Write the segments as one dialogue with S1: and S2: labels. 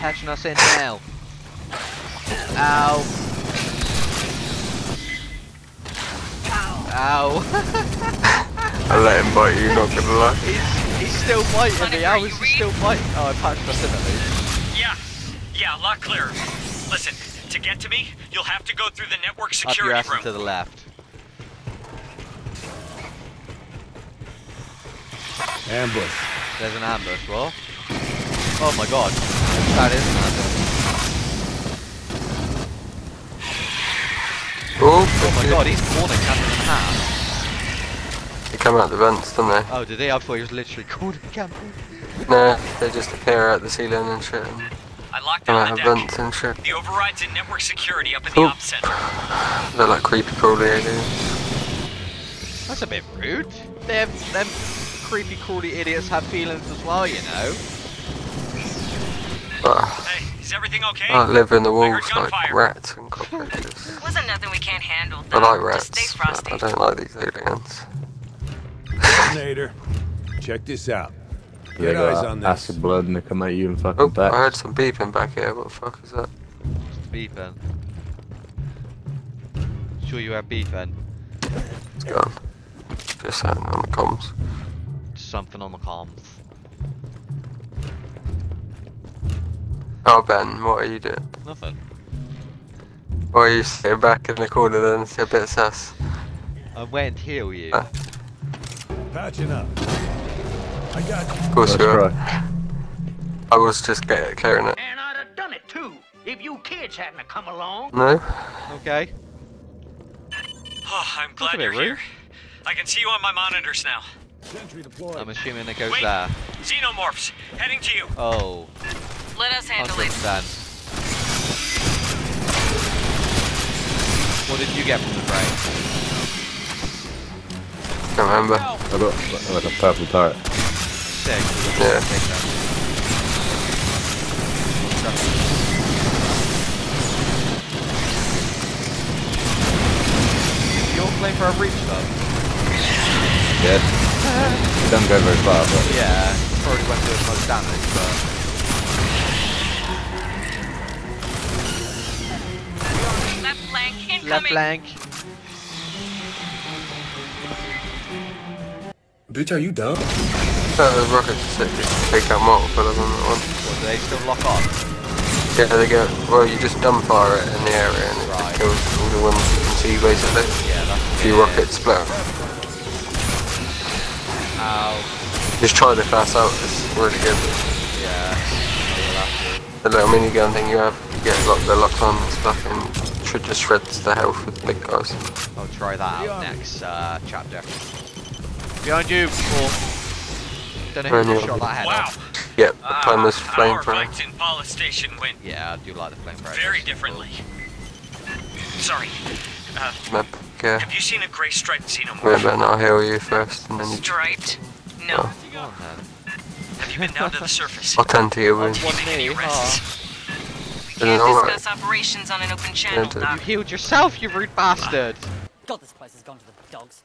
S1: patching us in now. Ow. Ow.
S2: I let him bite you, not gonna lie.
S1: he's, he's still biting me.
S3: Hunter,
S1: How he still biting? Oh, I patched us in at least.
S4: Yeah, yeah, a lot clearer. Listen, to get to me, you'll have to go through the network
S1: Up your
S4: security
S1: ass
S4: room.
S1: to the left.
S5: Ambush.
S1: There's an ambush, what? Oh my god. That is an ambush.
S2: Oh,
S1: Oh my god, he's more than Captain in half.
S2: They come out the vents, don't they?
S1: Oh, did he? I thought he was literally called a Captain.
S2: No, they just appear out the ceiling and shit. And
S4: I locked
S2: come
S4: down the
S2: vents and shit.
S4: The override's in network security up in the
S2: Oh.
S4: op center.
S2: They're like creepy crawly aliens.
S1: That's a bit rude. Them, them creepy crawly idiots have feelings as well, you know.
S2: But
S4: Hey, is everything okay?
S2: I live in the walls like rats and cockroaches.
S3: Wasn't nothing we can't handle.
S2: I
S3: though.
S2: like
S3: Just stay
S2: rats,
S3: frosty.
S2: I don't like these aliens.
S5: Detonator. Check this out.
S6: They
S5: Get eyes on this.
S6: acid blood and they come at you and fucking
S2: Oh,
S6: back.
S2: I heard some beeping back here. What the fuck is that?
S1: Beeping. Sure you have beeping.
S2: It's gone. Just something on the comms.
S1: Something on the comms.
S2: Oh, Ben, what are you doing?
S1: Nothing.
S2: Why are you sitting back in the corner then? It's a bit sus.
S1: I'm waiting to heal you.
S2: Uh.
S5: Patching up. I got you.
S2: Of course
S6: Let's
S2: you are.
S6: try.
S2: I was just get, clearing it.
S7: And I'd have done it too, if you kids hadn't come along.
S2: No?
S1: Okay.
S4: Oh, I'm glad you're
S1: rude.
S4: here. I can see you on my monitors now.
S5: Sentry deployed.
S1: I'm assuming it goes
S4: Wait.
S1: there.
S4: Xenomorphs, heading to you.
S1: Oh,
S3: Let us handle it.
S1: 100%. What did you get from the break?
S2: Can't remember.
S6: I got like a purple turret.
S1: Sick.
S2: Yeah.
S1: Take that. You're playing for a reach though?
S6: Yeah. it doesn't go very far, but
S1: Yeah, probably won't do as much damage, but...
S3: Left flank.
S8: Bitch, are you dumb?
S2: Uh, the rockets just just take out multiple of them at once.
S1: What, do they still lock on?
S2: Yeah, they go. Well, you just dumbfire it in the area and it
S1: Right.
S2: just kills all the ones you can see basically.
S1: Yeah, that's
S2: A few rockets split.
S1: Ow.
S2: Just try the class out, it's really good.
S1: Yeah.
S2: The little minigun thing you have, you get lock, the lock on and stuff and should just shreds the health with big guys.
S1: I'll try that out next uh, chapter. Behind you, or... Don't know who shot that head
S4: Wow.
S1: off.
S2: Yep, the
S4: Ah,
S2: timeless
S4: our
S2: flamethrower.
S4: fights in Pala Station went
S1: Yeah, I do like the flamethrower.
S4: very differently. Sorry. Uh,
S2: Map, yeah.
S4: have you seen a gray striped xenomorph?
S2: Wait, Ben, I'll heal you first and then you.
S3: Striped? No.
S2: Oh.
S1: Go on then.
S4: Have you been down to the surface?
S2: I'll tend to your wounds.
S1: One knee,
S4: rests?
S3: We can't
S2: alright?
S3: discuss operations on an open channel,
S2: Yeah,
S1: You
S3: Doc.
S1: healed yourself, you rude bastard!
S9: God, this place has gone to the dogs.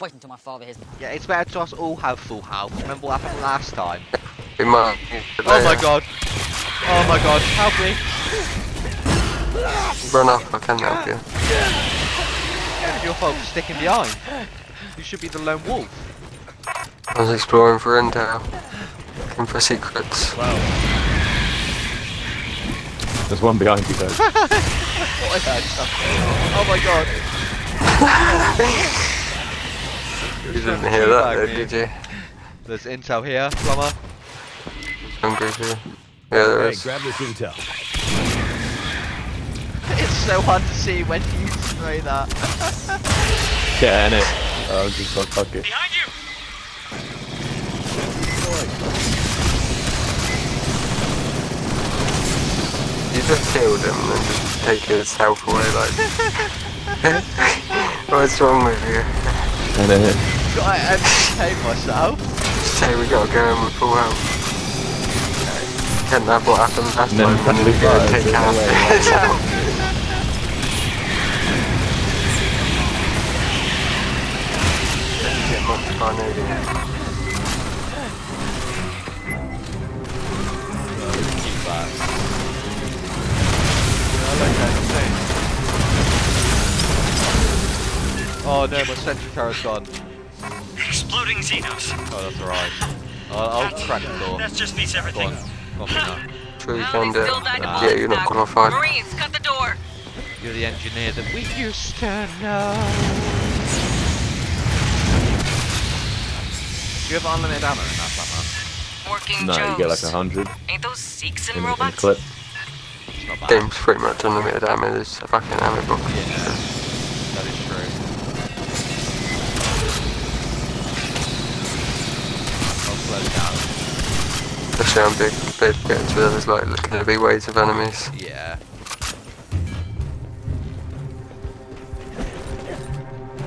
S9: Wait until my father hears me.
S1: Yeah, it's better to us all have full health. Remember what happened last time?
S2: We might.
S1: Oh my god. Oh my god, help me.
S2: Run up, I can help you.
S1: Your fault for sticking behind. You should be the lone wolf.
S2: I was exploring for intel. Looking for secrets.
S6: There's one behind you though.
S1: Oh, I heard something. Oh my god.
S2: You didn't hear that, though, did you?
S1: There's intel here, plumber.
S2: Hungry too. Yeah, there
S5: Hey,
S2: is.
S5: grab this intel.
S1: It's so hard to see when you spray that.
S6: yeah, innit? Oh, just like fuck it.
S4: Behind you!
S2: You just killed him and then just take his health away, like. What's wrong with you?
S6: And then
S1: I entertain myself.
S2: Just say we gotta go in with full health. Can't have what happened last
S6: And then
S2: time when
S6: suddenly
S2: you go and
S6: fires
S2: take
S6: it
S2: half his health. Get much
S1: Oh no, my sentry turret's gone.
S4: Exploding Xenos.
S1: Oh, that's alright. I'll, I'll crack the door.
S4: That just beats
S1: Go
S4: everything.
S1: on. Copy.
S2: Sure you
S3: Well,
S2: can do it.
S3: to
S1: Nah.
S2: Yeah, you're not
S3: bullets now.
S2: qualified.
S3: Marines, cut the door.
S1: You're the engineer that we used to know. Do you have unlimited ammo in that summer?
S3: Working
S6: No, you get like a hundred
S3: Ain't those Sikhs in,
S6: in, in
S3: robots?
S6: clip.
S1: It's.
S2: Game's pretty much unlimited ammo. There's a fucking ammo box.
S1: Yeah,
S2: Especially on big big games where there's like going to be waves of enemies.
S1: Yeah.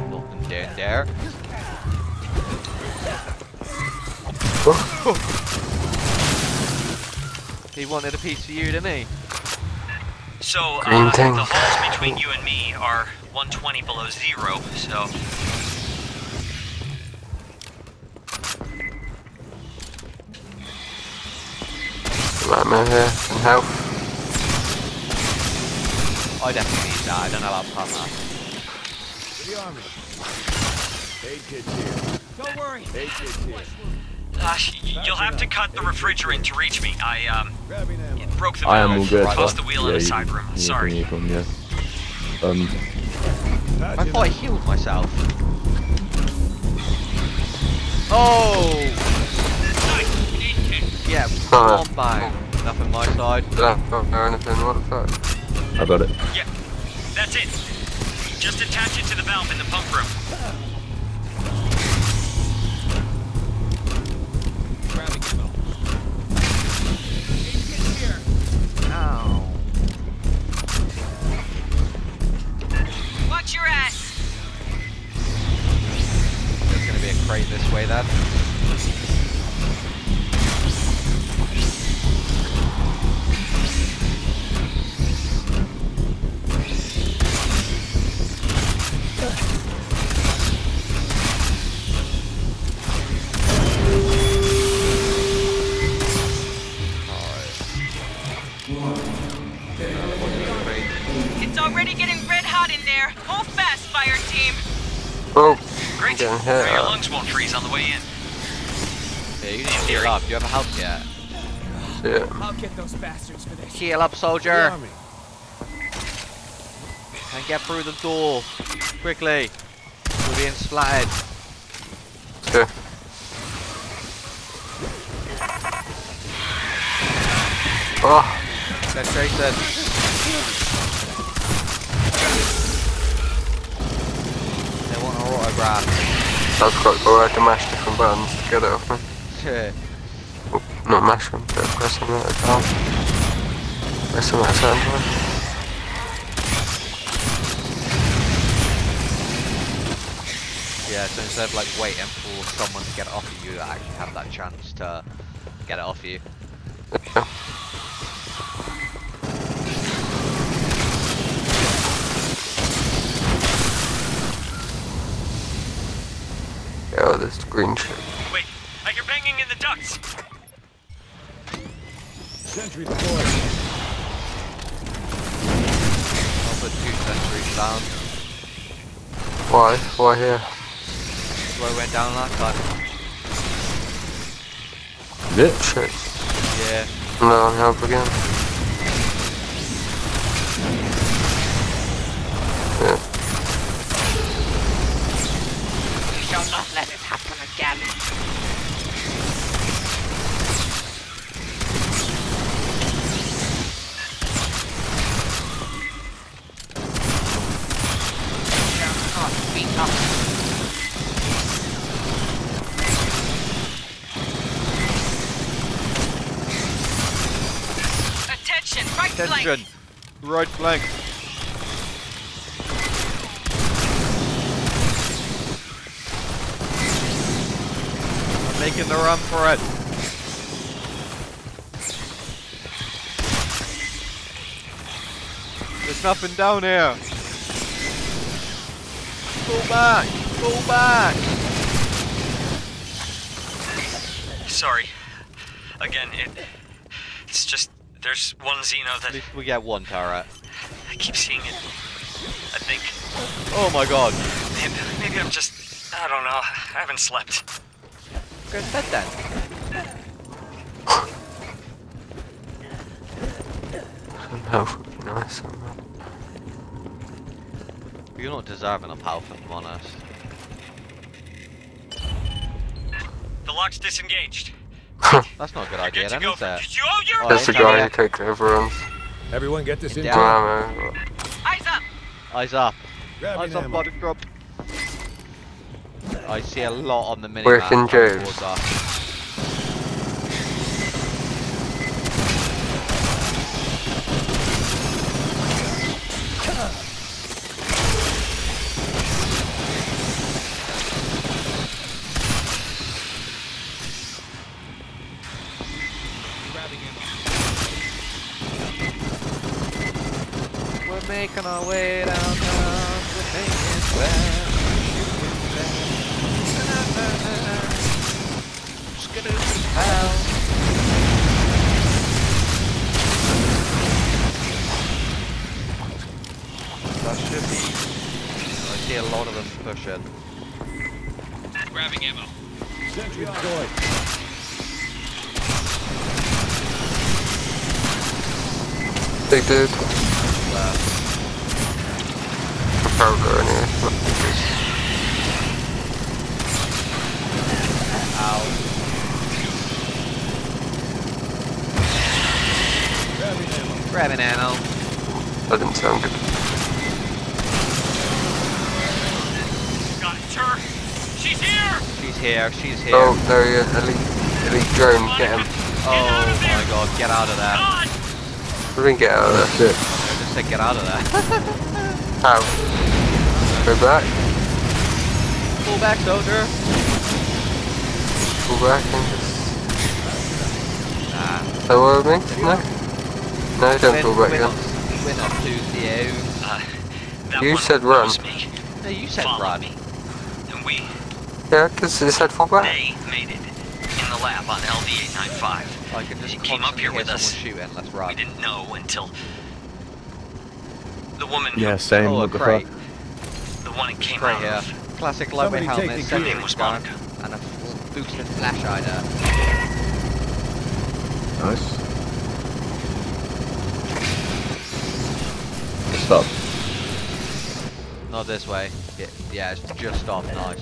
S1: Nothing down there. He wanted a piece of you, didn't he?
S4: So,
S2: Green
S4: uh,
S2: thing.
S4: the halls between you and me are 120 below zero, so
S2: Some ammo here and health.
S1: I definitely need that. I don't know about Pama.
S5: To the army. Aid kits here.
S9: Don't worry.
S5: Aid kits here.
S4: uh, you'll have to cut the refrigerant to reach me. I um
S5: Grabbing
S4: broke the
S6: I am all good.
S4: tossed the wheel
S6: yeah,
S4: in a side room.
S6: you
S4: Sorry.
S6: can- you can, yeah. Um,
S1: I thought I healed myself. Oh! Yeah,
S2: Uh.
S1: one bang. Nothing my side.
S2: Don't or anything. What the fuck?
S6: I got it.
S4: Yeah, that's it. Just attach it to the valve in the pump room.
S1: Ow.
S3: Watch your ass.
S1: There's gonna be a crate this way then. Heal up, soldier! And get through the door. Quickly. We're being splattered.
S2: Okay. Oh,
S1: Get Jason. They want our autograph.
S2: that's quite cool. I can mash different buttons to get it off me. Oh, not mash them, but press them at a time. Press them at a time.
S1: yeah, so instead of like waiting for someone to get it off of you, you actually have that chance to get it off you.
S2: Yeah. Yeah, oh, there's green shit.
S4: Wait, I hear banging in the ducts.
S5: Sentry deployed.
S2: Why? Why here?
S1: That's where I went down last time.
S6: Is it?
S2: Shit.
S1: Yeah.
S2: No, on help again. Yeah.
S7: Shall not let it happen again. Shall not be up.
S3: Attention, right flank.
S1: Right flank. I'm making the run for it. There's nothing down here. Go back! Go back!
S4: Sorry. Again, it. It's just there's one Xeno
S1: At
S4: that
S1: we get one turret.
S4: I keep seeing it. I think.
S1: Oh my god.
S4: Maybe, maybe I'm just. I don't know. I haven't slept.
S1: Go to bed then.
S2: Some health would be nice.
S1: You're not deserving of health, if I'm honest.
S4: The lock's disengaged.
S1: That's not a good idea
S4: good to
S1: then,
S4: go
S1: is
S4: for. You, oh, you're.
S1: Oh,
S2: That's the guy who takes everyone's
S5: Everyone get this in.
S1: Yeah.
S3: Eyes up!
S1: Eyes up.
S5: Grabbing
S1: Eyes up, body drop. I see a lot on the mini
S2: Where's in Joe's?
S1: Way. That should be. I see a lot of them pushing.
S4: Grabbing ammo.
S5: Sentry deployed.
S2: Big dude.
S1: Left.
S2: Prowler anyway.
S1: Ow.
S5: Grabbing ammo.
S1: Grabbing ammo.
S2: That didn't sound good.
S4: Got it, Tur. She's here.
S1: She's here. She's here.
S2: Oh, there he is. Elite, elite drone. Get him.
S1: Oh my god, get out of there.
S4: God.
S2: We didn't get out of there.
S6: shit.
S1: I just said get out of there.
S2: How? Go back.
S1: Pull back, soldier.
S2: Go back and just.
S1: Nah.
S2: That what I mean? No? No, don't
S1: Win-
S2: pull back
S1: win
S2: then.
S1: up- Win up to you.
S4: Uh,
S2: You said run.
S1: No, you said
S4: Follow
S1: run.
S4: me. And we,
S2: Yeah, because it said fall back.
S4: they made it in the lab on LV-895.
S1: I can just
S4: He came up here with
S1: someone
S4: us.
S1: shooting. Let's
S4: We didn't know until the woman,
S6: Yeah, same.
S1: Oh,
S6: what the
S1: great.
S6: fuck?
S4: The one it came
S1: Right
S4: out
S1: here.
S4: of.
S1: Classic lightweight helmet,
S5: the
S1: second
S4: gear.
S1: was gun, and a f- boosted flash hider.
S6: Nice. Stop.
S1: Not this way. Yeah, yeah, it's just off. Nice.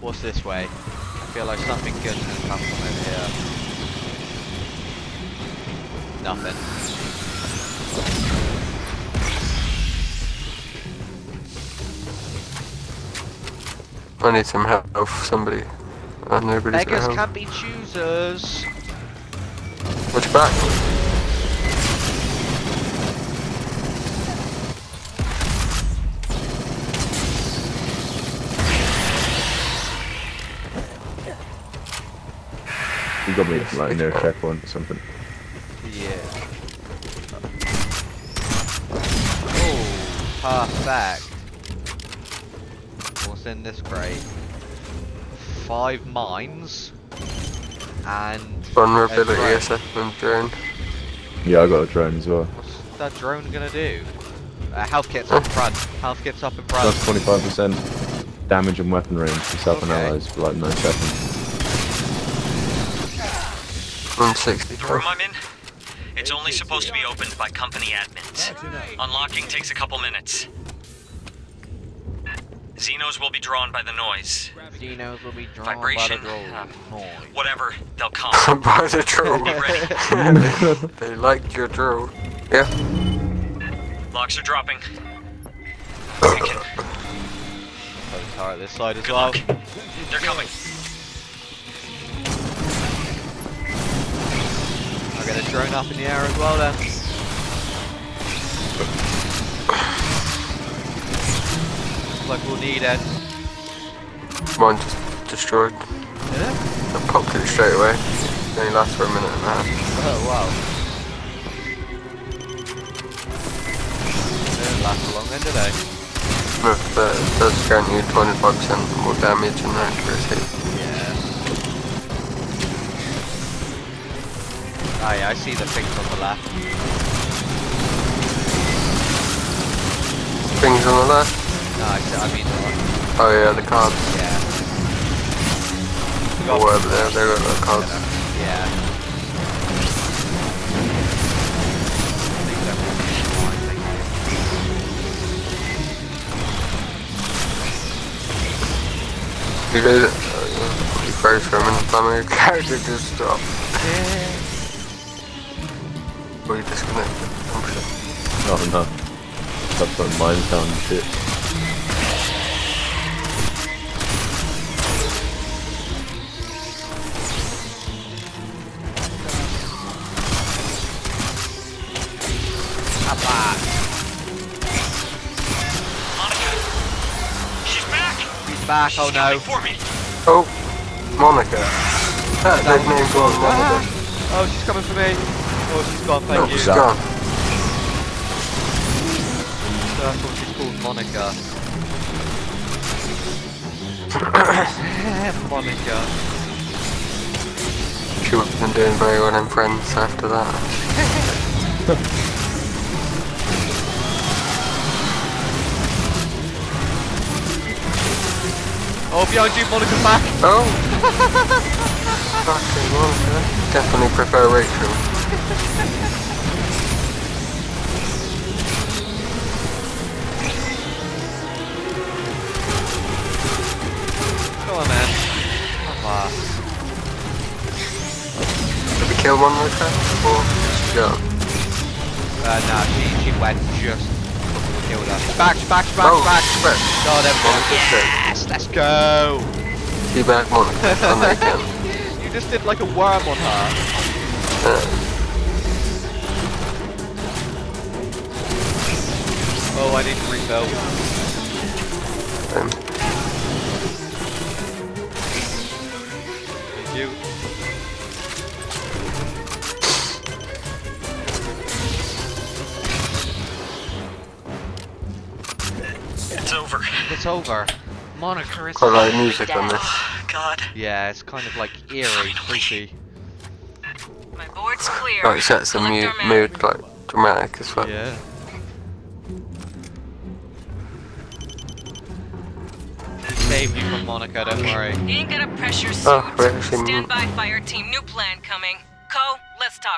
S1: What's this way? I feel like something good's gonna come from over here. Nothing.
S2: I need some help. Somebody. Uh, nobody's got
S1: Beggars
S2: help.
S1: can't be choosers.
S2: Watch your back.
S6: You got me like near a checkpoint or something.
S1: Yeah. Oh, perfect. What's in this crate? Five mines. And
S2: Vulnerability assessment drone.
S6: Yeah, I got a drone as well.
S1: What's that drone gonna do? Uh, health kit's up in front. Health kit's up in front.
S6: That's 25% damage and weapon range to self and
S1: Okay.
S6: allies for like 9 seconds.
S2: 160.
S4: The room I'm in, it's only supposed to be opened by company admins. Unlocking takes a couple minutes. Xenos will be drawn by the noise.
S1: Xenos will be drawn
S4: Vibration,
S1: by the
S4: uh.
S1: Noise.
S4: Whatever, they'll come.
S2: By the drone.
S4: Be ready.
S2: they liked your drone. Yeah.
S4: Locks are dropping. Picking.
S1: Close turret this side as
S4: Good
S1: well.
S4: luck. They're coming.
S1: I'll get a drone up in the air as well then. Like we'll need it.
S2: Mine just destroyed.
S1: Did it?
S2: I popped it straight away. It only lasts for a minute and a half.
S1: Oh wow. They didn't last long then, they?
S2: No, but it does grant you 25% more damage and accuracy.
S1: Yeah. Ah yeah, I see the things on the left.
S2: things on the left.
S1: No, I, I mean, like,
S2: Oh yeah, the cards.
S1: yeah.
S2: Or whatever they are, they got the cards.
S1: Yeah. I think that will be fine, thank you.
S2: You did it. Uh, you froze for a minute, time your character just stopped. Or you disconnected.
S6: Oh no. Stop putting mines down and shit.
S4: Back,
S1: oh no.
S4: For me.
S2: Oh, Monica. That dead name gone, Monica.
S1: Oh, she's coming for me. Oh, she's gone, thank
S2: Oh,
S1: you.
S2: she's gone.
S1: That's what she's called, Monica. Monica.
S2: She would have been doing very well in Friends after that.
S1: Oh, behind you, Monica's back.
S2: Oh! Fucking Monica. Definitely prefer Rachel.
S1: Come on, man. Come on.
S2: Did we kill Monica? Or she gone?
S1: Uh, nah, she, she went just killed her. Back, back, back,
S2: Oh,
S1: back.
S2: back.
S1: God, everyone. Yes, let's go.
S2: She back Monica. On the again.
S1: you just did like a worm on her.
S2: Uh,
S1: Oh, I need to refill.
S2: um,
S1: Thank you.
S4: It's over.
S1: It's over. Monica is
S2: quite like music on this.
S4: Oh, God.
S1: Yeah, it's kind of like eerie, creepy.
S3: My board's clear.
S2: Oh, it sets the
S3: Collect
S2: mu-
S3: our map.
S2: mood like dramatic as well.
S1: Yeah. Saved you from Monica, don't worry.
S3: You ain't got a pressure ah, suit.
S2: Oh, we're
S3: Stand by, fire team. New plan coming. Co, let's talk.